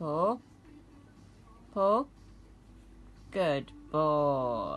Pull, pull. Good boy.